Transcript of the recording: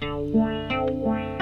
Wow. wow, wow.